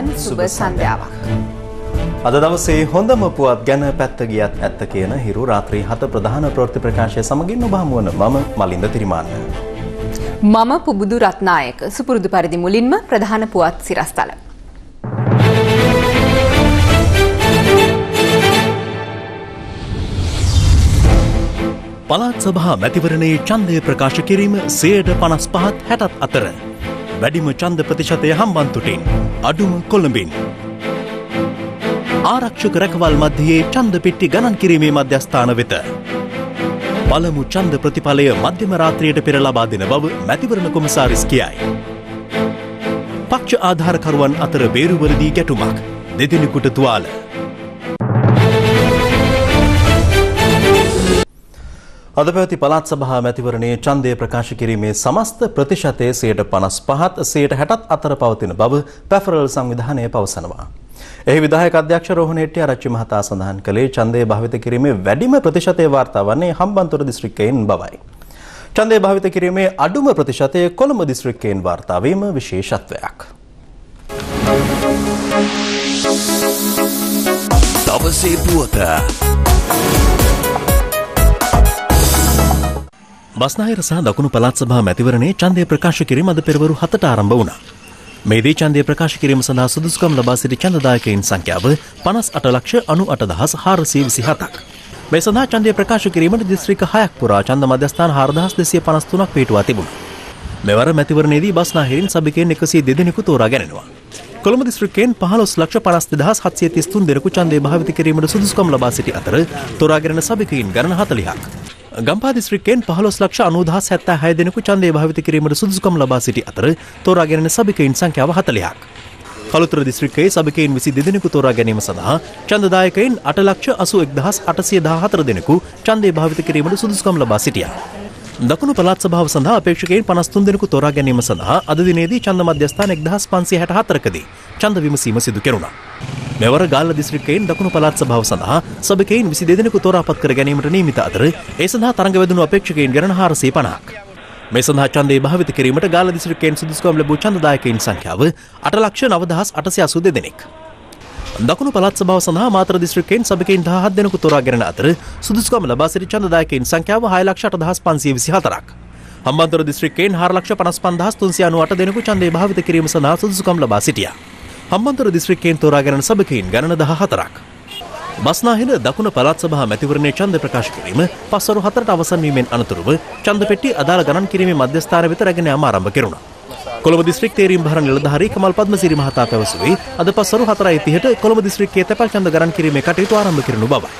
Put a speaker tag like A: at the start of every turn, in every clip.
A: ආයුබෝවන් සුබ සන්ධ්‍යාවක්.
B: අද දවසේ හොඳම පුවත් ගැන පැත්ත ගියත් ඇත්ත කියන හිරු රාත්‍රී හත ප්‍රධාන ප්‍රවෘත්ති ප්‍රකාශය සමගින් ඔබ හමුවන මම මලින්ද තිරිමාන්න.
A: මම පුබුදු රත්නායක සුපුරුදු පරිදි මුලින්ම ප්‍රධාන පුවත් සිරස්තල.
B: පළාත් සභහා මැතිවරණයේ ඡන්දය ප්‍රකාශ කිරීම සයට පනස් පහත් හැටත් අතර. වැඩිම ඡන්ද ප්‍රතිශතය හම්බන්තුටින් අඩුම කොළඹින්. ආරක්ෂක රැකවල් මධ්‍යයේ ඡන්ද පෙට්ටි ගණන් කිරීමේ මධ්‍යස්ථාන වෙත. පළමු ඡන්ද ප්‍රතිඵලය මධ්‍යම රාත්‍රියට පෙර ලබා දෙන බව මැතිවරණ කොමසාරිස් කියයි. පක්ෂ ආධාරකරුවන් අතර බේරුවලදී ගැටුමක් දෙදෙනෙකුට තුවාල. අද පැවති පළාත් සභහා මැතිවරණයේ ඡන්දය ප්‍රකාශ කිරීමේ සමස්ත ප්‍රතිශතය සයට පනස් පහත් සයට හැටත් අතර පවතින බව පැෆරල් සංවිධානය පවසනවා. එහි විදායක අධ්‍යක්ෂ රෝහණ හෙට්ටිය ආරච්චි මහතා සඳහන් කළේ ඡන්දය භාවිත කිරීමේ වැඩිම ප්‍රතිශතය වාර්තා වන්නේ හම්බන්තොට දිස්ත්‍රික්කයෙන් බවයි. ඡන්දය භාවිත කිරීමේ අඩුම ප්‍රතිශතය කොළඹ දිස්ත්‍රික්කයෙන් වාර්තා වීම විශේෂත්වයක්.
C: දවසේ පුවත
B: බස්නාහිර සහ දකුණු පළාත් සභා මැතිවරණයේ ඡන්දය ප්‍රකාශ කිරීම අද පෙරවරු 7ට ආරම්භ වුණා. මේදී ඡන්දය ප්‍රකාශ කිරීම සඳහා සුදුසුකම් ලබා සිටි ඡන්දදායකයින් සංඛ්‍යාව 58 ලක්ෂ 98427ක්. මේ සඳහා ඡන්දය ප්‍රකාශ කිරීමට දිස්ත්‍රික්ක 6ක් පුරා ඡන්ද මධ්‍යස්ථාන 4253ක් පිටුවා තිබුණා. මෙවර මැතිවරණයේදී බස්නාහිරින් සභිකයන් 102 දෙනෙකු තෝරා ගැනෙනවා. කොළඹ දිස්ත්‍රික්කයෙන් 15 ලක්ෂ 52733 දෙනෙකු ඡන්දය භාවිත කිරීමට සුදුසුකම් ලබා සිටි අතර තෝරාගෙන සභිකයින් ගණන 40ක්. ගම්පා දිස්ත්‍රික්කයෙන් පහළොස් ලක්ෂ අනුදහස් හැත්තා හය දෙනෙකු ඡන්දය භාවිත කිරීමට සුදුසුකම් ලබා සිටි අතර තෝරාගෙන සභිකයින් සංඛ්‍යාව හතලයක්. කළුතර දිස්ත්‍රික්කයේ සභිකයින් විසි දෙදෙනෙකු තෝරා ගැනීම සඳහා ඡන්දදායකයින් අට ලක්ෂ අසු එක්දහස් අටසිය දහතර දෙනෙකු ඡන්දය භාවිත කිරීමට සුදුසුකම් ලබා සිටියා. දකුණු පළාත් සභාව සඳහා අපේක්ෂකයින් 53 දෙනෙකු තෝරා ගැනීම සඳහා අද දිනේදී ඡන්ද මධ්‍යස්ථාන 1564කදී ඡන්ද විමසීම සිදු කෙරුණා. මෙවර ගාල්ල දිස්ත්‍රික්කයෙන් දකුණු පළාත් සභාව සඳහා සභිකයින් 22 දෙනෙකු තෝරාපත් කර ගැනීමට නියමිත අතර ඒ සඳහා තරඟ වැදුණු අපේක්ෂකයින් ගණන 450ක්. මේ සඳහා ඡන්දය භාවිත කිරීමට ගාල්ල දිස්ත්‍රික්කයෙන් සුදුසුකම් ලැබූ ඡන්දදායකයින් සංඛ්‍යාව 8 ලක්ෂ 9882 දෙනෙක්. දකුණු පළාත් සභාව සඳහා මාතර දිස්ත්‍රික්කයෙන් සභිකයින් 17 දෙනෙකු තෝරා ගැනීම අතර සුදුසුකම් ලබා සිටි ඡන්දදායකයින් සංඛ්‍යාව 6 ලක්ෂ 8524ක්. හම්බන්තොට දිස්ත්‍රික්කයෙන් 4 ලක්ෂ 55398 දෙනෙකු ඡන්දය භාවිත කිරීම සඳහා සුදුසුකම් ලබා සිටියා. හම්බන්තොට දිස්ත්‍රික්කයෙන් තෝරාගෙන සභකයින් ගණන දහ හතරක්. බස්නාහිර දකුණ පළාත් සභා මැතිවරණයේ ඡන්ද ප්‍රකාශ කිරීම පස්වරු හතරට අවසන් වීමෙන් අනතුරුව ඡන්ද පෙට්ටි අදාළ ගණන් කිරීමේ මධ්‍යස්ථාන වෙත රැගෙන යාම ආරම්භ කෙරුණා. කොළඹ දිස්ත්‍රික් තේරීම් භාර නිලධාරී කමල් පද්මසිරි මහතා පැවසුවේ අද පස්වරු 4:30ට කොළඹ දිස්ත්‍රික්කයේ තැපැල් ඡන්ද ගණන් කිරීමේ කටයුතු ආරම්භ කරනු බවයි.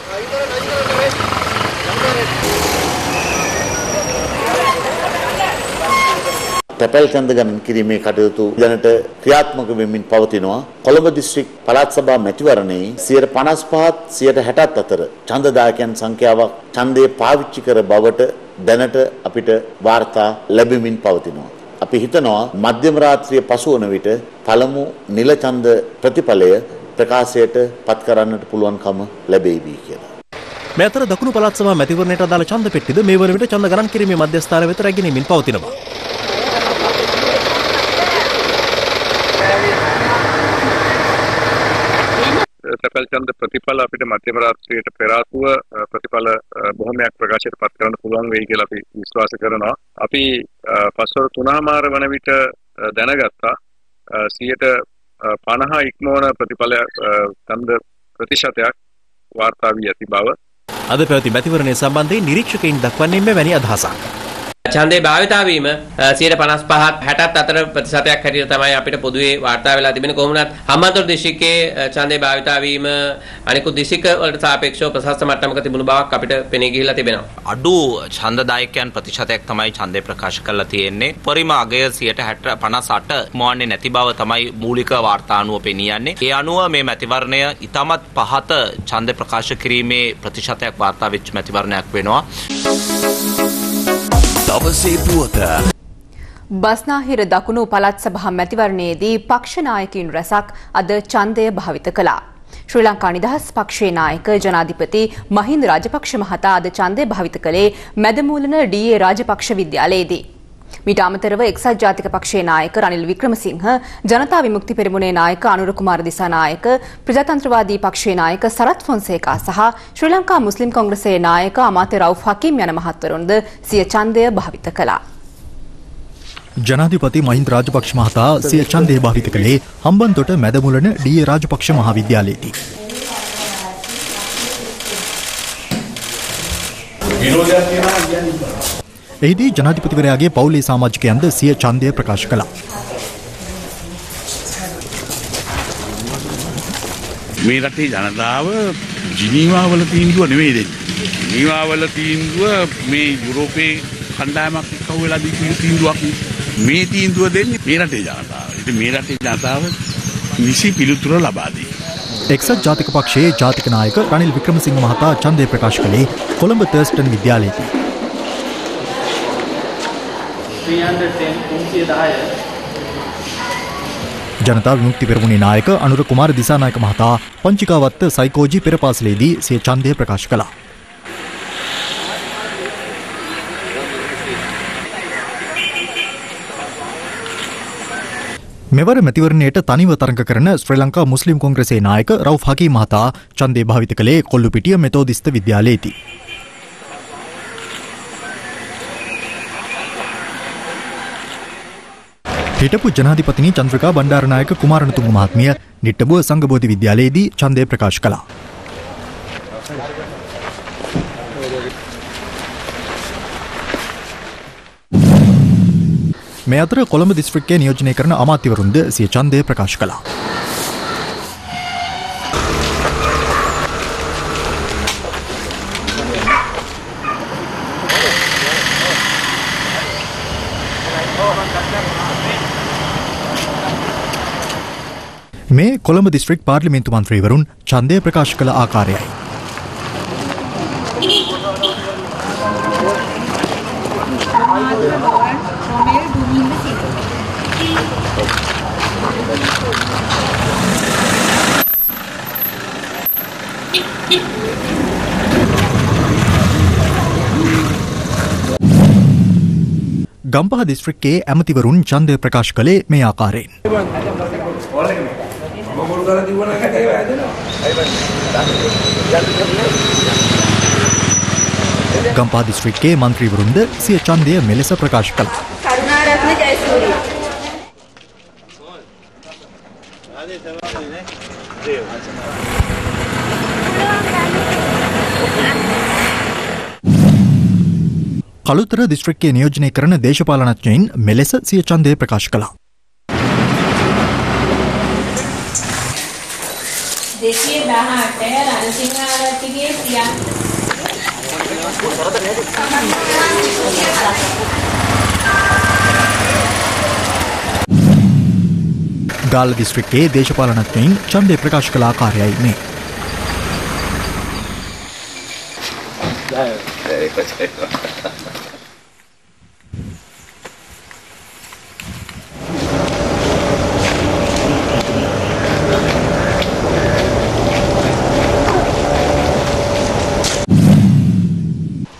D: තැපැල් ඡන්ද ගණන් කිරීමේ කටයුතු දැනට ක්‍රියාත්මක වෙමින් පවතිනවා. කොළඹ දිස්ත්‍රික් පළාත් සභා මැතිවරණයේ 55ත් 60ත් අතර ඡන්දදායකයන් සංඛ්‍යාවක් ඡන්දය පාවිච්චි කර බවට දැනට අපිට වාර්තා ලැබෙමින් පවතිනවා. අපි හිතනවා මධ්‍යම රාත්‍රිය පසුවන විට පළමු නිල ඡන්ද ප්‍රතිඵලය ප්‍රකාශයට පත් කරන්නට පුළුවන්කම ලැබෙයිවි කියලා.
B: මේ අතර දකුණු පළාත් සභා මැතිවරණයට අදාළ ඡන්ද පෙට්ටිද මේ වන විට ඡන්ද ගණන් කිරීමේ මධ්‍යස්ථාන වෙත රැගෙනමින් පවතිනවා.
E: තැපැල් ඡන්ද ප්‍රතිඵල අපිට මධ්‍යම රාත්‍රියට පෙර ආතුව ප්‍රතිඵල බොහොමයක් ප්‍රකාශයට පත් කරන්න පුළුවන් වෙයි කියලා අපි විශ්වාස කරනවා. අපි පස්වර 3මාර වන විට දැනගත්තා 150 ඉක්මවන ප්‍රතිඵල ඡන්ද ප්‍රතිශතයක් වාර්තා වී ඇති බව.
B: අද පැවති මැතිවරණය සම්බන්ධයෙන් නිරීක්ෂකයින් දක්වන්නේ මෙවැනි අදහසක්.
F: ඡන්දේ භාවිතා වීම 155ත් 60ත් අතර ප්‍රතිශතයක් හැටියට තමයි අපිට පොදුවේ වාර්තා වෙලා තිබෙන්නේ කොහොමුණත් හම්බන්තොට දිස්ත්‍රික්කයේ ඡන්දේ භාවිතා වීම අනිකුත් දිස්ත්‍රික්ක වලට සාපේක්ෂව ප්‍රශස්ත මට්ටමක තිබුණු බවක් අපිට පෙනී ගිහිල්ලා තිබෙනවා.
G: අඩු ඡන්දදායකයන් ප්‍රතිශතයක් තමයි ඡන්දේ ප්‍රකාශ කරලා තියෙන්නේ. පරිම අගය 160 58 මොවන්නේ නැති බව තමයි මූලික වාර්තා අනුව පෙනී යන්නේ. ඒ අනුව මේ මැතිවරණය ඉතාමත් පහත ඡන්ද ප්‍රකාශ කිරීමේ ප්‍රතිශතයක් වාර්තා වෙච්ච මැතිවරණයක් වෙනවා.
C: දවසේ පුවත
A: බස්නාහිර දකුණු පළාත් සභා මැතිවරණයේදී පක්ෂ නායකින් රැසක් අද ඡන්දය භාවිත කළා. ශ්‍රී ලංකා නිදහස් පක්ෂයේ නායක ජනාධිපති මහින්ද රාජපක්ෂ මහතා අද ඡන්දය භාවිත කළේ මැදමූලන ඩී.ඒ. රාජපක්ෂ විද්‍යාලයේදී. මීට අමතරව එක්සත් ජාතික පක්ෂයේ නායක රනිල් වික්‍රමසිංහ ජනතා විමුක්ති පෙරමුණේ නායක අනුර කුමාර දිසානායක ප්‍රජාතන්ත්‍රවාදී පක්ෂයේ නායක සරත් ෆොන්සේකා සහ ශ්‍රී ලංකා මුස්ලිම් කොංග්‍රසයේ නායක අමාත්‍ය රවුෆ් හකීම් යන මහත්වරුන්ද සිය ඡන්දය භාවිත කළා.
H: ජනාධිපති මහින්ද රාජපක්ෂ මහතා සිය ඡන්දය භාවිත කළේ හම්බන්තොට මැදමුලන ඩී රාජපක්ෂ මහාවිද්‍යාලයේදී. එහිදී ජනාධිපතිවරයාගේ පවුලේ සාමාජිකයන්ද සිය ඡන්දය ප්‍රකාශ කළා.
I: මේ රටේ ජනතාව ජිනීවාවල තීන්දුව නෙවෙයි දෙන්නේ. ජිනීවාවල තීන්දුව මේ යුරෝපයේ කණ්ඩායමක් එක්ක වෙලා දීපු තීන්දුවක් මේ තීන්දුව දෙන්නේ මේ රටේ ජනතාව. ඉතින් මේ රටේ ජනතාව නිසි පිළිතුර ලබා දී.
H: එක්සත් ජාතික පක්ෂයේ ජාතික නායක රනිල් වික්‍රමසිංහ මහතා ඡන්දය ප්‍රකාශ කළේ කොළඹ තර්ස්ටන් විද්‍යාලයේදී. ජනතා විමුක්ති පෙරමුණේ නායක අනුර කුමාර දිසානායක මහතා පංචිකාවත්ත සයිකෝජි පෙරපාසලේදී සිය ඡන්දය ප්‍රකාශ කළා. මෙවර මැතිවරණයට තනිව තරඟ කරන ශ්‍රී ලංකා මුස්ලිම් කොංග්‍රසේ නායක රව් හකී මහතා ඡන්දය භාවිත කළේ කොල්ලුපිටිය මෙතෝදිස්ත විද්‍යාලයේදී. හිටපු ජනාධිපතිනි චන්ද්‍රකා බණ්ඩාරනායක කුමාරණතුංග මහත්මිය නිට්ටබුව සංඝබෝධි විද්‍යාලයේදී ඡන්දය ප්‍රකාශ කළා. මේ අතර කොළඹ දිස්ත්‍රික්කය නියෝජනය කරන අමාත්‍යවරුන්ද සිය ඡන්දය ප්‍රකාශ කළා. මේ කොළඹ දිස්ත්‍රික් පාර්ලිමේන්තු මන්ත්‍රීවරුන් ඡන්දය ප්‍රකාශ කළ ආකාරයයි. ගම්පහ දිස්ත්‍රික්කයේ ඇමතිවරුන් ඡන්දය ප්‍රකාශ කළේ මේ ආකාරයෙන්. ගම්පා දිස්ත්‍රික්කයේ මන්ත්‍රීවරුන්ද සිය ඡන්දය මෙලෙස ප්‍රකාශ කළා.
J: කරුණාරත්න ජයසූරිය
H: කළුතර දිස්ත්‍රික්කයේ නියෝජනය කරන දේශපාලනඥයින් මෙලෙස සිය ඡන්දය ප්‍රකාශ කළා.
J: දෙසිය දහට රණසිංහාරතිගේ සියක්
H: ගාල්ල දිස්ත්‍රික්කයේ දේශපාලනඥයින් ඡන්දය ප්‍රකාශ කළ ආකාරයයි මේ.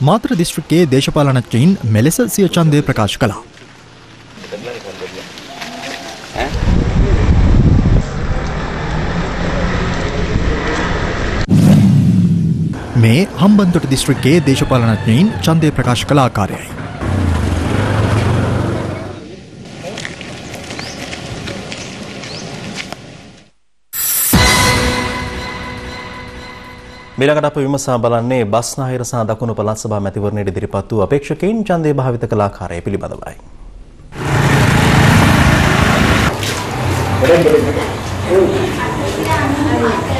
H: මාත්‍ර දිස්ත්‍රික්කයේ දේශපාලනඥයින් මෙලෙස සිය ඡන්දය ප්‍රකාශ කළා. මේ හම්බන්තොට දිස්ත්‍රික්කයේ දේශපාලනඥයින් ඡන්දය ප්‍රකාශ කළ ආකාරයයි.
B: මීළඟට අප විමසා බලන්නේ බස්නාහිර සහ දකුණු පළාත් සභා මැතිවරණයට ඉදිරිපත් වූ අපේක්ෂකයින් ඡන්දය භාවිත කළ ආකාරය පිළිබඳවයි.
E: Thank you,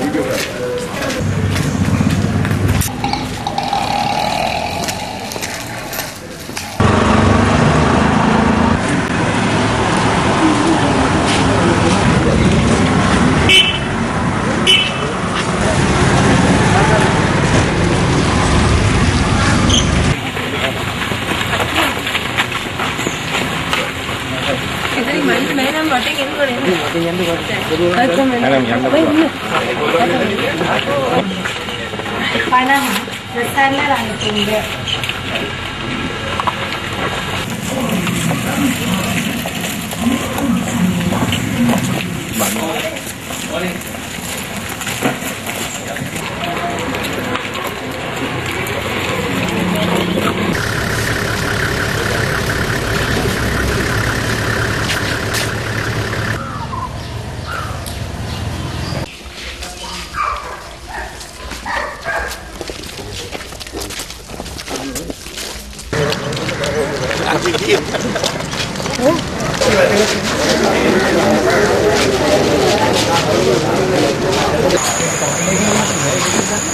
E: 真的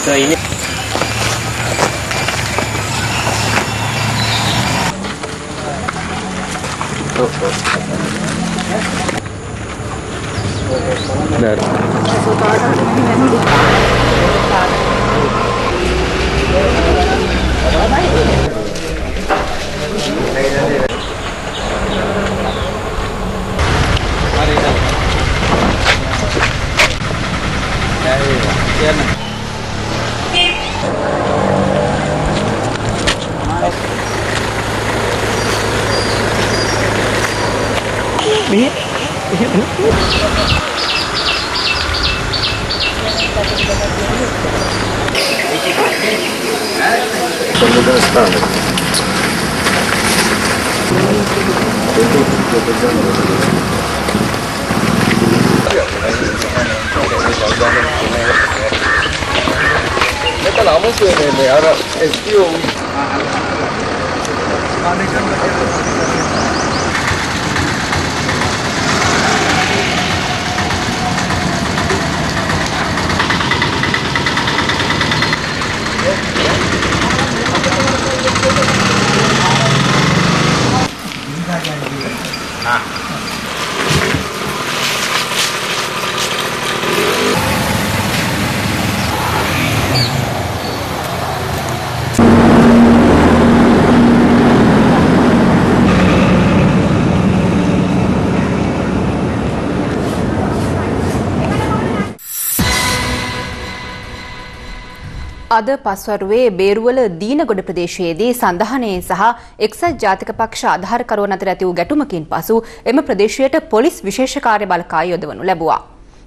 E: Rồi nhé. Đẹp. Thank you.
J: Bih. Kemudian standar. Estamos en el área estío. රංගින්ද
A: අද පස්වරුවේ බේරුවල දීනගොඩ ප්‍රදේශයේදී සඳහනයෙන් සහ එක්සත් ජාතික පක්ෂ ආධාරකරුවන් අතර ඇති වූ ගැටුමකින් පසු එම ප්‍රදේශයට පොලිස් විශේෂ කාර්ය බළකාය යොදවනු ලැබුවා.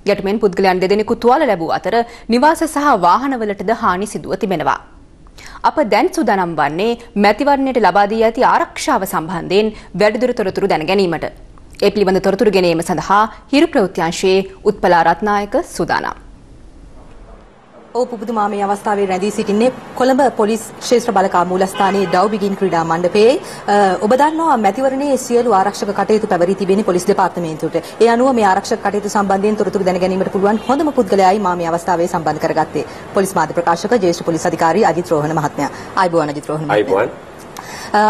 A: ගැටුමෙන් පුද්ගලයන් දෙදෙනෙකු තුවාල ලැබූ අතර නිවාස සහ වාහනවලටද හානි සිදුව තිබෙනවා. අප දැන් සූදානම් වන්නේ මැතිවරණයට ලබා දී ඇති ආරක්ෂාව සම්බන්ධයෙන් වැඩිදුර තොරතුරු දැන ගැනීමට. ඒ පිළිබඳ තොරතුරු ගැනීම සඳහා හිරු ප්‍රවෘත්තිංශයේ උත්පලා රත්නායක සූදානම්.
K: ඔව් පුබුදුමා මේ අවස්ථාවේ රැඳී සිටින්නේ කොළඹ පොලිස් ක්ෂේත්‍ර බලකා මූලස්ථානයේ ඩව්බිගින් ක්‍රීඩා මණ්ඩපයේ ඔබ දන්නවා මැතිවරණයේ සියලු ආරක්ෂක කටයුතු පැවරී තිබෙන්නේ පොලිස් දෙපාර්තමේන්තුවට. ඒ අනුව මේ ආරක්ෂක කටයුතු සම්බන්ධයෙන් තොරතුරු දැන ගැනීමට පුළුවන් හොඳම පුද්ගලයායි මා මේ අවස්ථාවේ සම්බන්ධ කරගත්තේ. පොලිස් මාධ්‍ය ප්‍රකාශක ජ්‍යෙෂ්ඨ පොලිස් අධිකාරී අජිත් රෝහණ මහත්මයා. ආයිබෝවන් අජිත් රෝහණ මහත්මයා.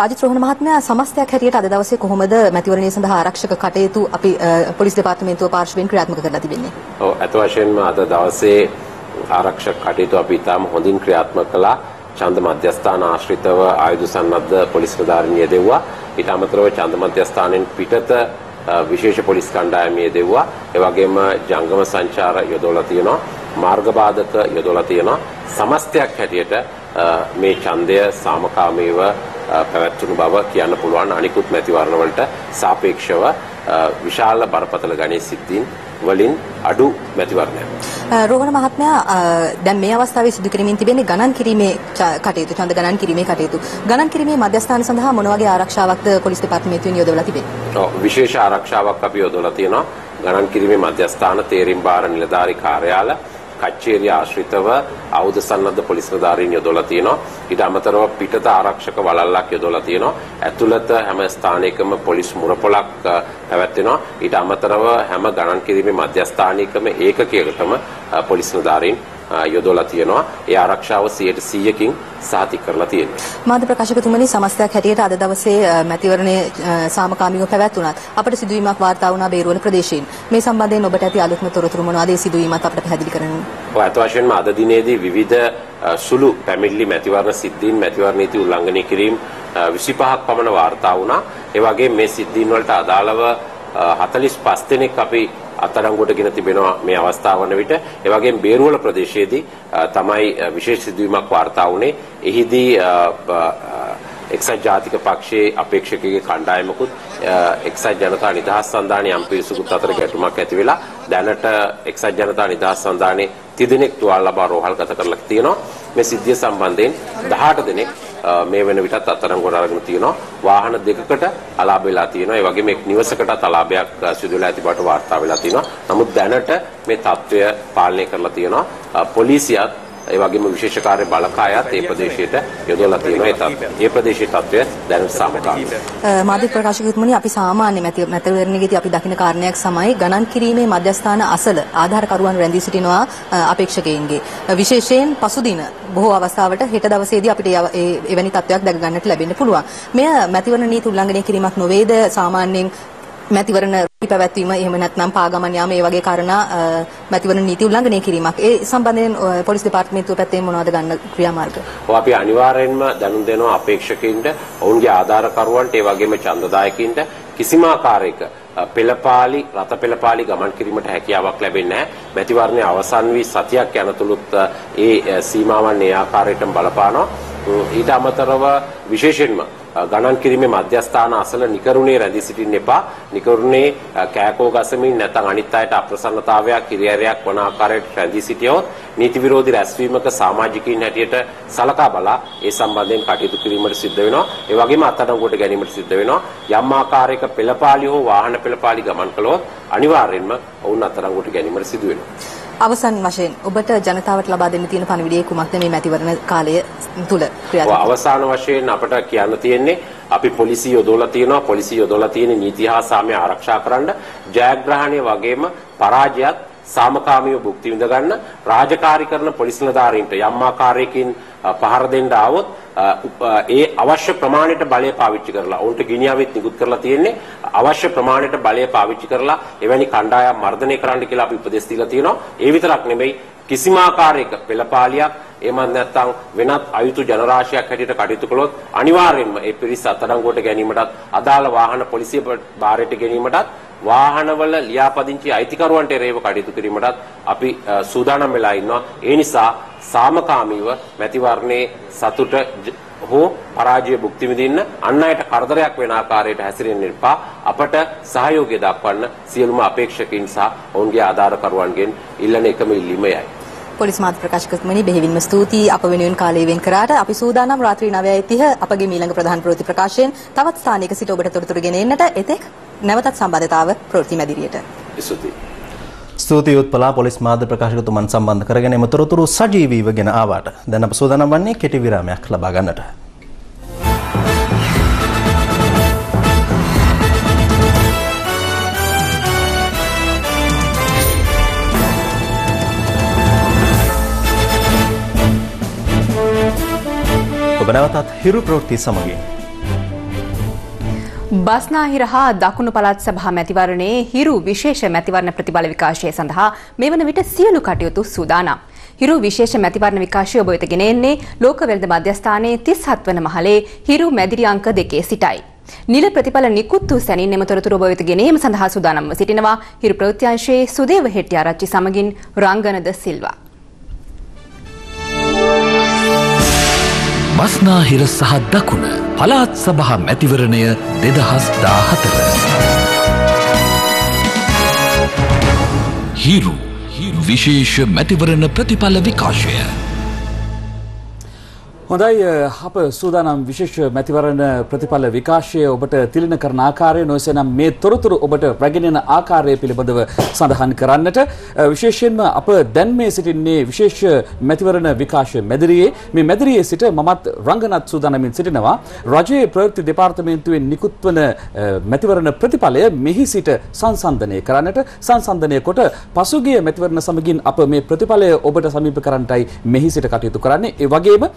K: අජිත් රෝහණ මහත්මයා සමස්තයක් හැටියට අද දවසේ කොහොමද මැතිවරණය සඳහා ආරක්ෂක කටයුතු අපි පොලිස් දෙපාර්තමේන්තුව පාර්ශවයෙන් ක්‍රියාත්මක කරලා තිබෙන්නේ?
L: ඔව් අත වශයෙන්ම අද දවසේ ආරක්ෂක කටයුතු අපි ඉතාම හොඳින් ක්‍රියාත්මක කළා. ඡන්ද මධ්‍යස්ථාන ආශ්‍රිතව ආයුධ සන්නද්ධ පොලිස් ප්‍රධාරීන් යෙදෙව්වා. ඊට අමතරව ඡන්ද මධ්‍යස්ථානෙන් පිටත විශේෂ පොලිස් කණ්ඩායම යෙදෙව්වා. ඒ වගේම ජංගම සංචාර යොදවලා තියෙනවා. මාර්ග බාධක යොදවලා තියෙනවා. සමස්තයක් හැටියට මේ ඡන්දය සාමකාමීව පැවැත්වුණු බව කියන්න පුළුවන් අනිකුත් මැතිවරණ වලට සාපේක්ෂව විශාල බරපතල ගණේ සිද්ධීන් වලින් අඩු මැතිවරණයක්.
K: රෝහණ මහත්මයා දැන් මේ අවස්ථාවේ සිදු කරමින් තිබෙන්නේ ගණන් කිරීමේ කටයුතු ඡන්ද ගණන් කිරීමේ කටයුතු. ගණන් කිරීමේ මධ්‍යස්ථාන සඳහා මොන වගේ ආරක්ෂාවක්ද පොලිස් දෙපාර්තමේන්තුවෙන් යොදවලා තිබෙන්නේ?
L: ඔව් විශේෂ ආරක්ෂාවක් අපි යොදවලා තියෙනවා. ගණන් කිරීමේ මධ්‍යස්ථාන තේරීම් බාර නිලධාරී කාර්යාල කච්චේරිය ආශ්‍රිතව ආයුධ සන්නද්ධ පොලිස් නිලධාරීන් යොදවලා තියෙනවා. ඊට අමතරව පිටත ආරක්ෂක වළල්ලක් යොදවලා තියෙනවා. ඇතුළත හැම ස්ථානයකම පොලිස් මුරපොලක් පැවැත්වෙනවා. ඊට අමතරව හැම ගණන් කිරීමේ මධ්‍යස්ථානයකම ඒකකයකටම පොලිස් නිලධාරීන් යොදවලා තියෙනවා. ඒ ආරක්ෂාව 100%කින් සහතික කරලා තියෙනවා.
K: මාධ්‍ය ප්‍රකාශකතුමනි සමස්තයක් හැටියට අද දවසේ මැතිවරණයේ සාමකාමීව පැවැත්වුණත් අපට සිදුවීමක් වාර්තා වුණා බේරුවල ප්‍රදේශයෙන්. මේ සම්බන්ධයෙන් ඔබට ඇති අලුත්ම තොරතුරු මොනවාද? ඒ සිදුවීමත් අපට පැහැදිලි කරන්න.
L: ඔය අත වශයෙන්ම අද දිනේදී විවිධ සුළු පැමිණිලි මැතිවරණ සිද්ධීන් මැතිවරණ නීති උල්ලංඝනය කිරීම 25ක් පමණ වාර්තා වුණා. ඒ වගේම මේ සිද්ධීන් වලට අදාළව 45 දෙනෙක් අපි අත්අඩංගුවට ගෙන තිබෙනවා මේ අවස්ථාව වන විට. ඒ වගේම බේරුවල ප්‍රදේශයේදී තමයි විශේෂ සිදුවීමක් වාර්තා වුණේ. එහිදී එක්සත් ජාතික පක්ෂයේ අපේක්ෂකගේ කණ්ඩායමකුත් එක්සත් ජනතා නිදහස් සන්ධානයේ යම් පිරිසකුත් අතර ගැටුමක් ඇති වෙලා දැනට එක්සත් ජනතා නිදහස් සන්ධානයේ තිදෙනෙක් තුවාල ලබා රෝහල්ගත කරලා තියෙනවා. මේ සිද්ධිය සම්බන්ධයෙන් 18 දෙනෙක් මේ වෙන විටත් අත්අඩංගුවට අරගෙන තියෙනවා. වාහන දෙකකට අලාභ වෙලා තියෙනවා. ඒ වගේම එක් නිවසකටත් අලාභයක් සිදු වෙලා ඇති බවට වාර්තා වෙලා තියෙනවා. නමුත් දැනට මේ තත්ත්වය පාලනය කරලා තියෙනවා. පොලිසියත් ඒ වගේම විශේෂ කාර්ය බලකායත් ඒ ප්‍රදේශයට යොදවලා තියෙනවා ඒ තත්ත්වය. ඒ ප්‍රදේශයේ තත්ත්වය දැනට සාමකාමීයි.
K: මාධ්‍ය ප්‍රකාශකතුමනි අපි සාමාන්‍ය මැතිවරණයේදී අපි දකින කාරණයක් සමයි ගණන් කිරීමේ මධ්‍යස්ථාන අසල ආධාරකරුවන් රැඳී සිටිනවා අපේක්ෂකයින්ගේ. විශේෂයෙන් පසුදින බොහෝ අවස්ථාවට හෙට දවසේදී අපිට එවැනි තත්ත්වයක් දැක ගන්නට ලැබෙන්න පුළුවන්. මෙය මැතිවරණ නීති උල්ලංඝනය කිරීමක් නොවේද සාමාන්‍යයෙන් මැතිවරණ පැවැත්වීම එහෙම නැත්නම් පාගමන් යාම ඒ වගේ කාරණා මැතිවරණ නීති උල්ලංඝනය කිරීමක්. ඒ සම්බන්ධයෙන් පොලිස් දෙපාර්තමේන්තුව පැත්තෙන් මොනවද ගන්න ක්‍රියාමාර්ග?
L: ඔව් අපි අනිවාර්යෙන්ම දැනුම් දෙනවා අපේක්ෂකයින්ට, ඔවුන්ගේ ආධාරකරුවන්ට, ඒ වගේම ඡන්දදායකින්ට කිසිම ආකාරයක පෙළපාලි රත පෙළපාලි ගමන් කිරීමට හැකියාවක් ලැබෙන්නේ නැහැ. මැතිවරණය අවසන් වී සතියක් යනතුරුත් ඒ සීමාවන් ඒ ආකාරයටම බලපානවා. ඊට අමතරව විශේෂයෙන්ම ගණන් කිරීමේ මධ්‍යස්ථාන අසල නිකරුණේ රැඳී සිටින්න එපා. නිකරුණේ කෑකෝ ගසමින් නැත්නම් අනිත් අයට අප්‍රසන්නතාවයක් කිරියරයක් වන ආකාරයට රැඳී සිටියොත් නීති විරෝධී රැස්වීමක සමාජිකයින් හැටියට සලකා බලා ඒ සම්බන්ධයෙන් කටයුතු කිරීමට සිද්ධ වෙනවා. ඒ වගේම අත්අඩංගුවට ගැනීමට සිද්ධ වෙනවා. යම් ආකාරයක පෙළපාලි හෝ වාහන පෙළපාලි ගමන් කළොත් අනිවාර්යෙන්ම ඔවුන් අත්අඩංගුවට ගැනීමට සිදු වෙනවා.
K: අවසන් වශයෙන් ඔබට ජනතාවට ලබා දෙන්න තියෙන පණිවිඩය කුමක්ද? මේ මැතිවරණ කාලය තුල ක්‍රියාත්මක
L: අවසාන වශයෙන් අපට කියන්න තියෙන්නේ අපි පොලිසිය යොදවලා තියෙනවා. පොලිසිය යොදවලා තියෙන නීති හා සාමය ආරක්ෂා කරන්න ජයග්‍රහණය වගේම පරාජයත් සාමකාමීව භුක්ති විඳ ගන්න රාජකාරී කරන පොලිස් නිලධාරීන්ට යම් ආකාරයකින් පහර දෙන්න ආවොත් ඒ අවශ්‍ය ප්‍රමාණයට බලය පාවිච්චි කරලා ඔවුන්ට ගිනියාවෙත් නිකුත් කරලා තියෙන්නේ අවශ්‍ය ප්‍රමාණයට බලය පාවිච්චි කරලා එවැනි කණ්ඩායම් මර්ධනය කරන්න කියලා අපි උපදෙස් දීලා තියෙනවා. ඒ විතරක් නෙමෙයි කිසිම ආකාරයක පෙළපාලියක් එහෙමත් නැත්නම් වෙනත් අයුතු ජනරාශියක් හැටියට කටයුතු කළොත් අනිවාර්යයෙන්ම ඒ පිරිස අත්අඩංගුවට ගැනීමටත් අදාළ වාහන පොලිසිය භාරයට ගැනීමටත් වාහනවල ලියාපදිංචි අයිතිකරුවන්ට එරෙහිව කටයුතු කිරීමටත් අපි සූදානම් වෙලා ඉන්නවා. ඒ නිසා සාමකාමීව මැතිවරණයේ සතුට හෝ පරාජය භුක්ති විඳින්න අන් අයට කරදරයක් වෙන ආකාරයට හැසිරෙන්න එපා. අපට සහයෝගය දක්වන්න සියලුම අපේක්ෂකයින් සහ ඔවුන්ගේ ආධාරකරුවන්ගෙන් ඉල්ලන එකම ඉල්ලීමයි.
K: පොලිස් මාධ්‍ය ප්‍රකාශකතුමනි බෙහෙවින්ම ස්තුතියි අප වෙනුවෙන් කාලය වෙන් කරාට අපි සූදානම් රාත්‍රී 9:30 අපගේ ඊළඟ ප්‍රධාන ප්‍රවෘත්ති ප්‍රකාශයෙන් තවත් ස්ථානයක සිට ඔබට තොරතුරු ගෙන එන්නට එතෙක් නැවතත් සම්බන්ධතාව ප්‍රවෘත්ති මැදිරියට.
L: ස්තුතියි.
B: ස්තුතියි උත්පලා පොලිස් මාධ්‍ය ප්‍රකාශකතුමන් සම්බන්ධ කරගෙන එම තොරතුරු සජීවීව ගෙන ආවාට දැන් අප සූදානම් වන්නේ කෙටි විරාමයක් ලබා ගන්නට. ඔබ නැවතත් හිරු ප්‍රවෘත්ති සමගින්.
A: බස්නාහිර හා දකුණු පළාත් සභා මැතිවරණයේ හිරු විශේෂ මැතිවරණ ප්‍රතිබල විකාශය සඳහා මෙවන විට සියලු කටයුතු සූදානම්. හිරු විශේෂ මැතිවරණ විකාශය ඔබ වෙත ගෙන එන්නේ ලෝක වෙළඳ මධ්‍යස්ථානයේ 37 වන මහලේ හිරු මැදිරි අංක දෙකේ සිටයි. නිල ප්‍රතිඵල නිකුත් වූ සැනින් එම තොරතුරු ඔබ වෙත ගෙනීම සඳහා සූදානම්ව සිටිනවා හිරු ප්‍රවෘත්තිංශයේ සුදේව හෙට්ටිආරච්චි සමගින් රංගනද සිල්වා.
C: බස්නාහිර සහ දකුණ පලාත් සභහා මැතිවරණය දෙදහස් දාහතර. හිරු විශේෂ මැතිවරණ ප්‍රතිඵල විකාශය.
M: හොඳයි අප සූදානම් විශේෂ මැතිවරණ ප්‍රතිඵල විකාශය ඔබට තිලින කරන ආකාරය නොයසනම් මේ තොරතුරු ඔබට රැගෙනෙන ආකාරය පිළිබඳව සඳහන් කරන්නට. විශේෂයෙන්ම අප දැන් මේ සිටින්නේ විශේෂ මැතිවරණ විකාශ මැදිරියේ. මේ මැදිරියේ සිට මමත් රංගනත් සූදානමින් සිටිනවා. රජයේ ප්‍රවෘත්ති දෙපාර්තමේන්තුවෙන් නිකුත් වන මැතිවරණ ප්‍රතිඵලය මෙහි සිට සංසන්දනය කරන්නට. සංසන්දනය කොට පසුගිය මැතිවරණ සමගින් අප මේ ප්‍රතිඵලය ඔබට සමීප කරන්නටයි මෙහි සිට කටයුතු කරන්නේ. ඒ වගේම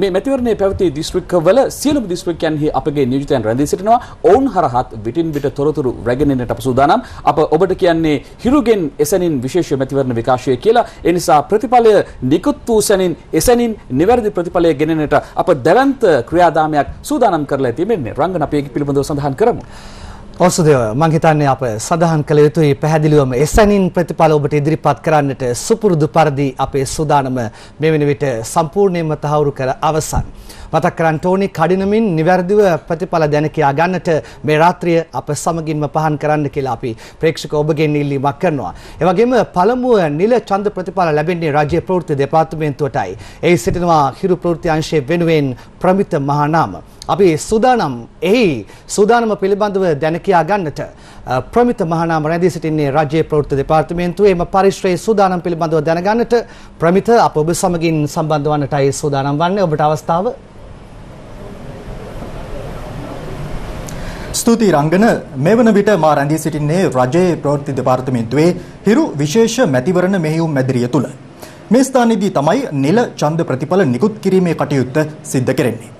M: මේ මැතිවරණයේ පැවති දිස්ත්‍රික්කවල සියලුම දිස්ත්‍රික්කයන්හි අපගේ නියෝජිතයන් රැඳී සිටිනවා. ඔවුන් හරහත් විටින් විට තොරතුරු රැගෙනෙන්නට අප සූදානම්. අප ඔබට කියන්නේ හිරුගෙන් එසැනින් විශේෂ මැතිවරණ විකාශය කියලා. ඒ නිසා ප්‍රතිඵලය නිකුත් වූ සැනින් එසැනින් නිවැරදි ප්‍රතිඵලය ගෙනෙන්නට අප දැවැන්ත ක්‍රියාදාමයක් සූදානම් කරලා තිබෙන්නේ. රංගන අපි ඒක පිළිබඳව සඳහන් කරමු.
N: ඔසුදේව මං හිතන්නේ අප සඳහන් කළ යුතුයි පැහැදිලිවම එසැනින් ප්‍රතිඵල ඔබට ඉදිරිපත් කරන්නට සුපුරුදු පරිදි අපේ සූදානම මේ වෙන විට සම්පූර්ණයෙන්ම තහවුරු කර අවසන්. මතක් කරන්න ඕනි කඩිනමින් නිවැරදිව ප්‍රතිඵල දැන කියා ගන්නට මේ රාත්‍රිය අප සමගින්ම පහන් කරන්න කියලා අපි ප්‍රේක්ෂක ඔබගෙන් ඉල්ලීමක් කරනවා. ඒ වගේම පළමුව නිල ඡන්ද ප්‍රතිඵල ලැබෙන්නේ රාජ්‍ය ප්‍රවෘත්ති දෙපාර්තමේන්තුවටයි. ඒ සිටිනවා හිරු ප්‍රවෘත්ති අංශයේ වෙනුවෙන් ප්‍රමිත මහානාම. අපි සූදානම් එහි සූදානම පිළිබඳව දැන කියා ගන්නට ප්‍රමිත මහානාම රැඳී සිටින්නේ රාජ්‍ය ප්‍රවෘත්ති දෙපාර්තමේන්තුවේ එම පරිශ්‍රයේ සූදානම් පිළිබඳව දැනගන්නට ප්‍රමිත අප ඔබ සමගින් සම්බන්ධ වන්නටයි සූදානම් වන්නේ ඔබට අවස්ථාව
H: ස්තුතියි රංගන මේ වන විට මා රැඳී සිටින්නේ රජයේ ප්‍රවෘත්ති දෙපාර්තමේන්තුවේ හිරු විශේෂ මැතිවරණ මෙහෙයුම් මැදිරිය තුල. මේ ස්ථානයේදී තමයි නිල ඡන්ද ප්‍රතිඵල නිකුත් කිරීමේ කටයුත්ත සිද්ධ කෙරෙන්නේ.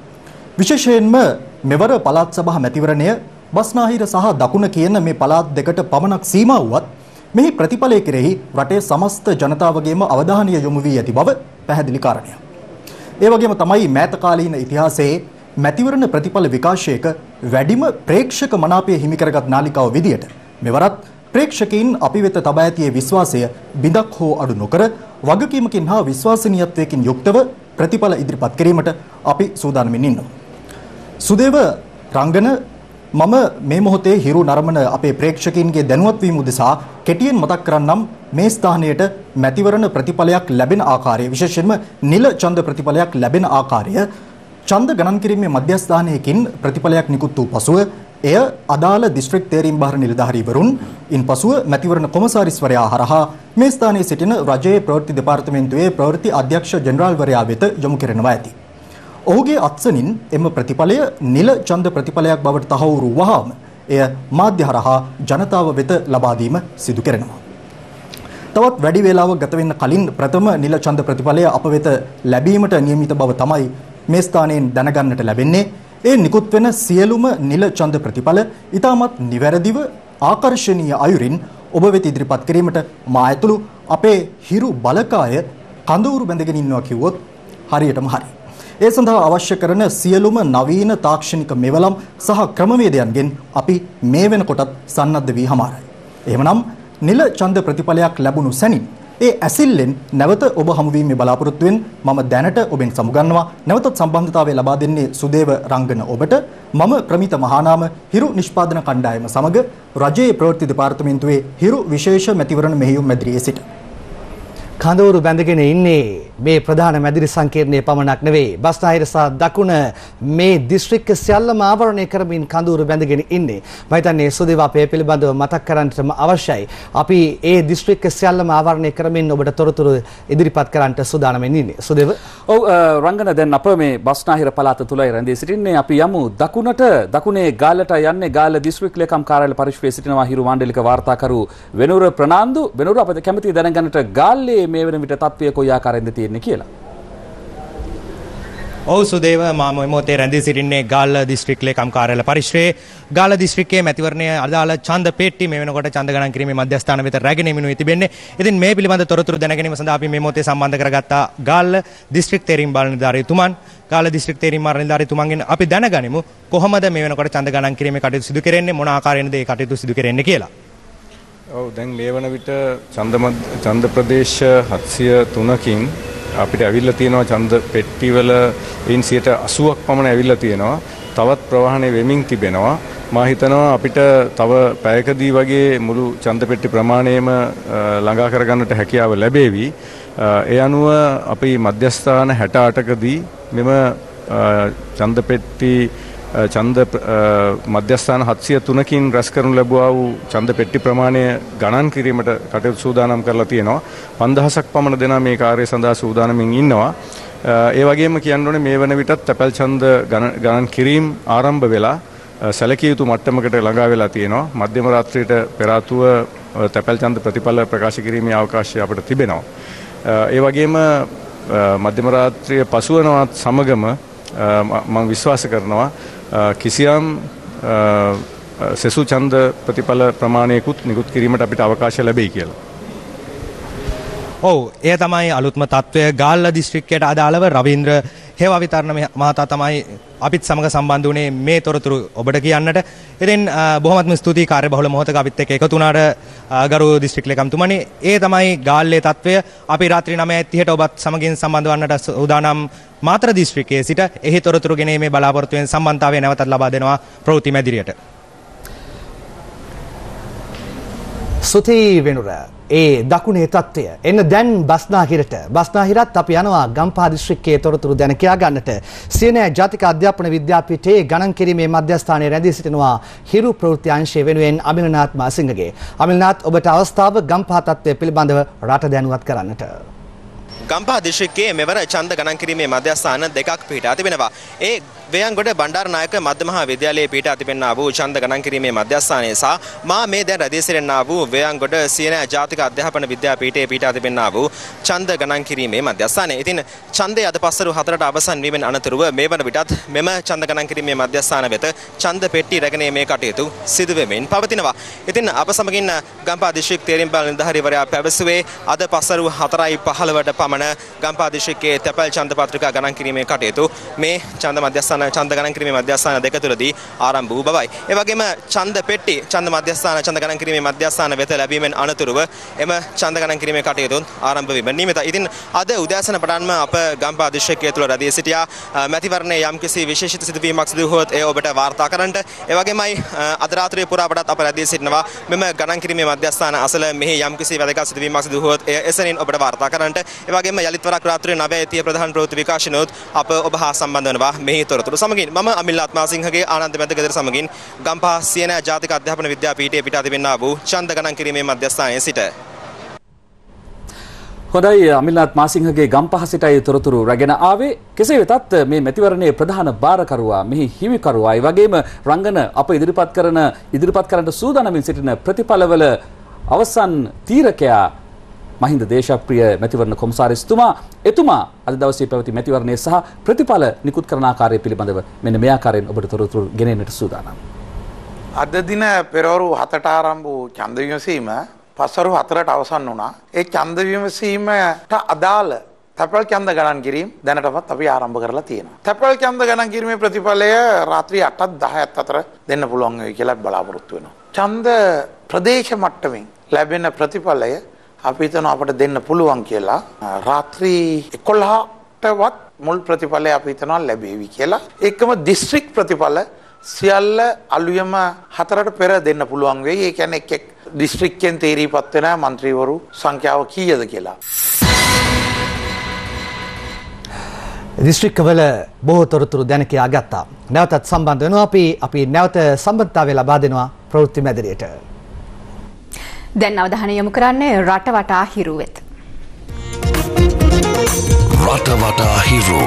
H: විශේෂයෙන්ම මෙවර පළාත් සභා මැතිවරණය බස්නාහිර සහ දකුණ කියන මේ පළාත් දෙකට පමණක් සීමා වුවත් මෙහි ප්‍රතිඵලය කෙරෙහි රටේ සමස්ත ජනතාවගේම අවධානය යොමු වී ඇති බව පැහැදිලි කාරණයක්. ඒ වගේම තමයි මෑත කාලීන ඉතිහාසයේ මැතිවරණ ප්‍රතිඵල විකාශයක වැඩිම ප්‍රේක්ෂක මනාපය හිමි කරගත් නාලිකාව විදියට මෙවරත් ප්‍රේක්ෂකයින් අපි වෙත තබා ඇතියේ විශ්වාසය බිඳක් හෝ අඩු නොකර වගකීමකින් හා විශ්වාසනීයත්වයකින් යුක්තව ප්‍රතිඵල ඉදිරිපත් කිරීමට අපි සූදානමින් ඉන්නවා. සුදේව රංගන මම මේ මොහොතේ හිරු නරමන අපේ ප්‍රේක්ෂකයින්ගේ දැනුවත් වීම උදෙසා කෙටියෙන් මතක් කරන්නම් මේ ස්ථානයට මැතිවරණ ප්‍රතිඵලයක් ලැබෙන ආකාරය විශේෂයෙන්ම නිල ඡන්ද ප්‍රතිඵලයක් ලැබෙන ආකාරය ඡන්ද ගණන් කිරීමේ මධ්‍යස්ථානයකින් ප්‍රතිඵලයක් නිකුත් වූ පසුව එය අදාළ දිස්ත්‍රික් තේරීම් බාර නිලධාරීවරුන් ඉන්පසුව මැතිවරණ කොමසාරිස්වරයා හරහා මේ ස්ථානයේ සිටින රජයේ ප්‍රවෘත්ති දෙපාර්තමේන්තුවේ ප්‍රවෘත්ති අධ්‍යක්ෂ ජෙනරාල්වරයා වෙත යොමු කරනවා ඇති. ඔහුගේ අත්සනින් එම ප්‍රතිඵලය නිල ඡන්ද ප්‍රතිඵලයක් බවට තහවුරු වහාම එය මාධ්‍ය හරහා ජනතාව වෙත ලබා දීම සිදු කරනවා. තවත් වැඩි වේලාවක් ගත වෙන්න කලින් ප්‍රථම නිල ඡන්ද ප්‍රතිඵලය අප වෙත ලැබීමට නියමිත බව තමයි මේ ස්ථානයෙන් දැනගන්නට ලැබෙන්නේ ඒ නිකුත් වෙන සියලුම නිල ඡන්ද ප්‍රතිඵල ඊටමත් නිවැරදිව ආකර්ශනීය අයුරින් ඔබ වෙත ඉදිරිපත් කිරීමට මා ඇතුළු අපේ හිරු බලකාය කඳවුරු බැඳගෙන ඉන්නවා කිව්වොත් හරියටම හරි. ඒ සඳහා අවශ්‍ය කරන සියලුම නවීන තාක්ෂණික මෙවලම් සහ ක්‍රමවේදයන්ගෙන් අපි මේ වෙනකොටත් සන්නද්ධ වී හමාරයි. එහෙමනම් නිල ඡන්ද ප්‍රතිඵලයක් ලැබුණු සැනින් ඒ ඇසිල්ලෙන් නැවත ඔබ හමුවීමේ බලාපොරොත්තුවෙන් මම දැනට ඔබෙන් සමුගන්නවා නැවතත් සම්බන්ධතාවය ලබා දෙන්නේ සුදේව රංගන ඔබට. මම ප්‍රමිත මහානාම හිරු නිෂ්පාදන කණ්ඩායම සමග රජයේ ප්‍රවෘත්ති දෙපාර්තමේන්තුවේ හිරු විශේෂ මැතිවරණ මෙහෙයුම් මැදිරියේ සිට.
N: කඳවුරු බැඳගෙන ඉන්නේ මේ ප්‍රධාන මැදිරි සංකීර්ණයේ පමණක් නෙවෙයි. බස්නාහිර සහ දකුණ මේ දිස්ත්‍රික්ක සියල්ලම ආවරණය කරමින් කඳවුරු බැඳගෙන ඉන්නේ. මම හිතන්නේ සුදේව අපේ පිළිබඳව මතක් කරන්නටම අවශ්‍යයි. අපි ඒ දිස්ත්‍රික්ක සියල්ලම ආවරණය කරමින් ඔබට තොරතුරු ඉදිරිපත් කරන්නට සූදානම්ෙන් ඉන්නේ. සුදේව?
M: ඔව් රංගන දැන් අප මේ බස්නාහිර පළාත තුලයි රැඳී සිටින්නේ. අපි යමු දකුණට. දකුණේ ගාල්ලට යන්නේ ගාල්ල දිස්ත්‍රික් ලේකම් කාර්යාලය පරිශ්‍රයේ සිටිනවා හිරු මණ්ඩලික වාර්තාකරු වෙනුර ප්‍රනාන්දු. වෙනුර අපිට කැමති දැනගන්නට ගාල්ලේ මේ වෙන විට තත්ත්වය කොයි ආකාරයෙන්ද තියෙන්නේ කියලා.
O: ඔව් සුදේව මම මොහොතේ රැඳී සිටින්නේ ගාල්ල දිස්ත්‍රික් ලේකම් කාර්යාල පරිශ්‍රයේ ගාල්ල දිස්ත්‍රික්කයේ මැතිවරණය අදාළ ඡන්ද පෙට්ටි මේ වෙනකොට ඡන්ද ගණන් කිරීමේ මධ්‍යස්ථාන වෙත රැගෙන එමිනුයි තිබෙන්නේ. ඉතින් මේ පිළිබඳ තොරතුරු දැන ගැනීම සඳහා අපි මේ මොහොතේ සම්බන්ධ කරගත්තා ගාල්ල දිස්ත්‍රික් තේරීම් බාල නිලධාරීතුමන් ගාල්ල දිස්ත්‍රික් තේරීම් බාල නිලධාරීතුමන්ගෙන් අපි දැනගනිමු කොහොමද මේ වෙනකොට ඡන්ද ගණන් කිරීමේ කටයුතු සිදු කෙරෙන්නේ මොන ආකාරයෙන්ද ඒ කටයුතු සිදු කෙරෙන්නේ කියලා.
P: ඔව් දැන් මේ වන විට ඡන්ද ඡන්ද ප්‍රදේශ 703කින් අපිට ඇවිල්ලා තියෙනවා ඡන්ද පෙට්ටිවල ඉන් 80ක් පමණ ඇවිල්ලා තියෙනවා. තවත් ප්‍රවාහණය වෙමින් තිබෙනවා. මා හිතනවා අපිට තව පැයකදී වගේ මුළු ඡන්ද පෙට්ටි ප්‍රමාණයම ළඟා කරගන්නට හැකියාව ලැබේවි. ඒ අනුව අපි මධ්‍යස්ථාන 68කදී මෙම ඡන්ද පෙට්ටි ඡන්ද මධ්‍යස්ථාන 703කින් රැස් කරනු ලැබුවා වූ ඡන්ද පෙට්ටි ප්‍රමාණය ගණන් කිරීමට කටයුතු සූදානම් කරලා තියෙනවා. 5000ක් පමණ දෙනා මේ කාර්යය සඳහා සූදානමින් ඉන්නවා. ඒ වගේම කියන්න ඕනේ මේ වන විටත් තැපැල් ඡන්ද ගණන් කිරීම ආරම්භ වෙලා සැලකිය යුතු මට්ටමකට ළඟා වෙලා තියෙනවා. මධ්‍යම රාත්‍රියට පෙර ආතුව තැපැල් ඡන්ද ප්‍රතිඵල ප්‍රකාශ කිරීමේ අවකාශය අපිට තිබෙනවා. ඒ වගේම මධ්‍යම රාත්‍රිය පසුවනවත් සමගම මම විශ්වාස කරනවා කිසියම් සෙසු ඡන්ද ප්‍රතිඵල ප්‍රමාණයකුත් නිකුත් කිරීමට අපිට අවකාශය ලැබෙයි කියලා.
O: ඔව් එය තමයි අලුත්ම තත්ත්වය ගාල්ල දිස්ත්‍රික්කයට අදාළව රවීන්ද්‍ර හේවා විතරණ මහතා තමයි අපිත් සමග සම්බන්ධ වුණේ මේ තොරතුරු ඔබට කියන්නට. ඉතින් බොහොමත්ම ස්තුතියි කාර්යබහුල මොහොතක අපිත් එක්ක එකතු වුණාට ගරු දිස්ත්‍රික් ලේකම්තුමනි. ඒ තමයි ගාල්ලේ තත්ත්වය. අපි රාත්‍රී 9:30ට ඔබත් සමගින් සම්බන්ධ වන්නට සූදානම් මාතර දිස්ත්‍රික්කයේ සිට එහි තොරතුරු ගෙනීමේ බලාපොරොත්තුවෙන් සම්බන්ධතාවය නැවතත් ලබා දෙනවා ප්‍රවෘත්ති මැදිරියට.
N: සුති වෙනුර ඒ දකුණේ තත්ත්වය. එන්න දැන් බස්නාහිරට. බස්නාහිරත් අපි යනවා ගම්පහ දිස්ත්‍රික්කයේ තොරතුරු දැන කියා ගන්නට සියනෑ ජාතික අධ්‍යාපන විද්‍යාපීඨයේ ගණන් කිරීමේ මධ්‍යස්ථානයේ රැඳී සිටිනවා හිරු ප්‍රවෘත්ති අංශය වෙනුවෙන් අමිලනාත් මාසිංගගේ අමිලනාත් ඔබට අවස්ථාව ගම්පහ තත්ත්වය පිළිබඳව රට දැනුවත් කරන්නට.
Q: ගම්පහ දිස්ත්‍රික්කයේ මෙවර ඡන්ද ගණන් කිරීමේ මධ්‍යස්ථාන දෙකක් පිහිටා තිබෙනවා. ඒ වේයන්ගොඩ බණ්ඩාරනායක මධ්‍ය මහා විද්‍යාලයේ පිහිටා තිබෙනා වූ ඡන්ද ගණන් කිරීමේ මධ්‍යස්ථානය සහ මා මේ දැන් රැඳී සිටිනා වූ වේයන්ගොඩ සියනෑ ජාතික අධ්‍යාපන විද්‍යාපීඨයේ පිහිටා තිබෙනා වූ ඡන්ද ගණන් කිරීමේ මධ්‍යස්ථානය. ඉතින් ඡන්දය අද පස්වරු 4ට අවසන් වීමෙන් අනතුරුව මේ වන විටත් මෙම ඡන්ද ගණන් කිරීමේ මධ්‍යස්ථාන වෙත ඡන්ද පෙට්ටි රැගෙනීමේ කටයුතු සිදු වෙමින් පවතිනවා. ඉතින් අප සමගින් ගම්පහ දිස්ත්‍රික් තේරීම් බල නිලධාරීවරයා පැවසුවේ අද පස්වරු 4:15ට පමණ ගම්පහ දිස්ත්‍රික්කයේ තැපැල් ඡන්ද පත්‍රිකා ගණන් කිරීමේ කටයුතු මේ ඡන්ද මධ්‍යස්ථාන ඡන්ද ගණන් කිරීමේ මධ්‍යස්ථාන දෙක තුලදී ආරම්භ වූ බවයි. ඒ වගේම ඡන්ද පෙට්ටි ඡන්ද මධ්‍යස්ථාන ඡන්ද ගණන් කිරීමේ මධ්‍යස්ථාන වෙත ලැබීමෙන් අනතුරුව එම ඡන්ද ගණන් කිරීමේ කටයුතු ආරම්භ වීම නියමිතයි. ඉතින් අද උදෑසන පටන්ම අප ගම්පහ දිස්ත්‍රික්කය තුල රැඳී සිටියා මැතිවරණයේ යම්කිසි විශේෂිත සිදුවීමක් සිදු වුවහොත් එය ඔබට වාර්තා කරන්නට. ඒ වගේමයි අද රාත්‍රියේ පුරාවටත් අප රැඳී සිටිනවා මෙම ගණන් කිරීමේ මධ්‍යස්ථාන අසල මෙහි යම්කිසි වැදගත් සිදුවීමක් සිදු වුවහොත් එය එසැනින් ඔබට වාර්තා කරන්නට. ඒ වගේම යලිත් වරක් රාත්‍රියේ 9:30 ප්‍රධාන ප්‍රවෘත්ති විකාශනෝත් අප ඔබ හා සම්බන්ධ වෙනවා මෙහි තොරතුරු සමගින්. මම අමිල් ආත්මාසිංහගේ ආනන්ද මැද ගෙදර සමගින් ගම්පහ සියනෑ ජාතික අධ්‍යාපන විද්‍යාපීඨයේ පිටා තිබෙනා වූ ඡන්ද ගණන් කිරීමේ මධ්‍යස්ථානයේ සිට.
M: හොඳයි අමිල්නාත් මාසිංහගේ ගම්පහ සිටයි තොරතුරු රැගෙන ආවේ. කෙසේ වෙතත් මේ මැතිවරණයේ ප්‍රධාන භාරකරුවා මෙහි හිමිකරුවායි වගේම රංගන අප ඉදිරිපත් කරන ඉදිරිපත් කරන්න සූදානමින් සිටින ප්‍රතිඵලවල අවසන් තීරකයා මහින්ද දේශප්‍රිය මැතිවරණ කොමසාරිස්තුමා එතුමා අද දවසේ පැවති මැතිවරණය සහ ප්‍රතිඵල නිකුත් කරන ආකාරය පිළිබඳව මෙන්න මේ ආකාරයෙන් ඔබට තොරතුරු ගෙනෙන්නට සූදානම්.
R: අද දින පෙරවරු 7ට ආරම්භ වූ ඡන්ද විමසීම පස්වරු 4ට අවසන් වුණා. ඒ ඡන්ද විමසීමට අදාළ තැපැල් ඡන්ද ගණන් කිරීම දැනටමත් අපි ආරම්භ කරලා තියෙනවා. තැපැල් ඡන්ද ගණන් කිරීමේ ප්‍රතිඵලය රාත්‍රී 8ත් 10ත් අතර දෙන්න පුළුවන් වෙයි කියලා බලාපොරොත්තු වෙනවා. ඡන්ද ප්‍රදේශ මට්ටමින් ලැබෙන ප්‍රතිඵලය අපි හිතනවා අපට දෙන්න පුළුවන් කියලා රාත්‍රී 11ටවත් මුල් ප්‍රතිඵලය අපි හිතනවා ලැබෙවි කියලා එකම දිස්ත්‍රික් ප්‍රතිඵල සියල්ල අලුයම හතරට පෙර දෙන්න පුළුවන් වෙයි. ඒ කියන්නේ එක් එක් දිස්ත්‍රික්කෙන් තීරීපත් වෙන മന്ത്രിවරු සංඛ්‍යාව කීයද කියලා.
N: දිස්ත්‍රික්කවල බොහෝ තොරතුරු දැන කියා ගත්තා. නැවතත් සම්බන්ධ වෙනවා අපි අපි නැවත සම්බන්ධතාවය ලබා දෙනවා ප්‍රවෘත්ති මැදිරියට.
A: දැන් අවධානය යොමු කරන්නේ රට වටා හිරු වෙත.
C: රට වටා හිරු.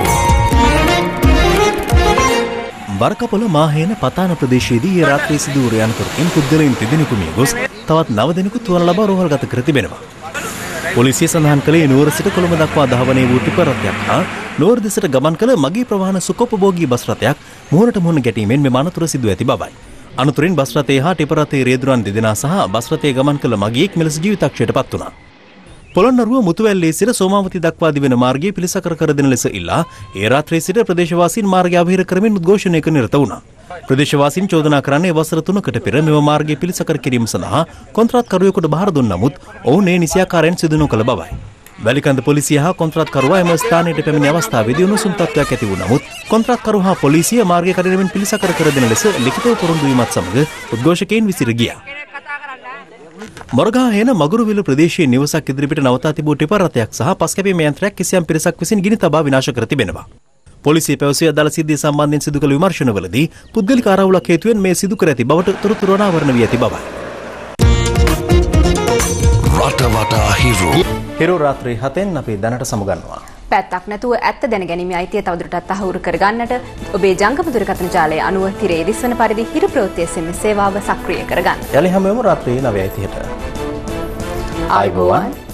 B: බරකපොල මාහේන පතාන ප්‍රදේශයේදී රාත්‍රී සිදු වූ රයන්කරකින් පුද්ගලයන් තිදෙනෙකු මිය ගොස් තවත් නව දෙනෙකු තුවන ලබා රෝහල්ගත කර තිබෙනවා. පොලිසිය සඳහන් කළේ නුවර සිට කොළඹ දක්වා ධාවනය වූ ටිපර් රථයක් හා නුවර දෙසට ගමන් කළ මගී ප්‍රවාහන සුකෝපභෝගී බස් රථයක් මුහුණට මුහුණ ගැටීමෙන් මෙම අනතුර සිදු ඇති බවයි. අනතුරින් බස් රථයේ හා ටිපර් රථයේ රේදුරන් දෙදෙනා සහ බස් රථයේ ගමන් කළ මගියෙක් මෙලෙස ජීවිතක්ෂයට පත් වුණා. පොළොන්නරුව මුතුවැල්ලේ සිට සෝමාවති දක්වා දිවෙන මාර්ගයේ පිළිසකර කර දෙන ලෙස ඉල්ලා ඒ රාත්‍රියේ සිට ප්‍රදේශවාසීන් මාර්ගය අවහිර කරමින් උද්ඝෝෂණයක නිරත වුණා. ප්‍රදේශවාසීන් චෝදනා කරන්නේ වසර 3කට පෙර මෙම මාර්ගය පිළිසකර කිරීම සඳහා කොන්ත්‍රාත්කරුවෙකුට බාර දුන් නමුත් ඔවුන් ඒ නිසියාකාරයෙන් සිදු නොකළ බවයි. වැලිකන්ද පොලිසිය හා කොන්ත්‍රාත්කරුවා එම ස්ථානයට පැමිණි අවස්ථාවේදී උණුසුම් තත්ත්වයක් ඇති වූ නමුත් කොන්ත්‍රාත්කරු හා පොලිසිය මාර්ගය කඩරමින් පිළිසකර කර දෙන ලෙස ලිඛිතව පොරොන්දු වීමත් සමග උද්ඝෝෂකයින් විසිර ගියා. මොරගාහේන මගුරුවිල ප්‍රදේශයේ නිවසක් ඉදිරිපිට නවතා තිබූ ටිපර් රථයක් සහ පස්කැපීම් යන්ත්‍රයක් කිසියම් පිරිසක් විසින් ගිනි තබා විනාශ කර තිබෙනවා. පොලිසිය පැවසේ අදාළ සිද්ධිය සම්බන්ධයෙන් සිදු කළ විමර්ශනවලදී පුද්ගලික ආරවුලක් හේතුවෙන් මේ සිදු කර ඇති බවට තොරතුරු අනාවරණ වී ඇති බවයි.
C: රටවටා හිරු.
B: හිරු රාත්‍රී හතෙන් අපි දැනට සමුගන්නවා.
A: පැත්තක් නැතුව ඇත්ත දැනගැනීමේ අයිතිය තවදුරටත් තහවුරු කරගන්නට ඔබේ ජංගම දුරකථන ජාලය අනුව තිරේ දිස්වන පරිදි හිරු ප්‍රවෘත්ති SMS සේවාව සක්‍රිය කරගන්න.
B: යලි හැමෝම රාත්‍රී 9:30ට.
A: ආයුබෝවන්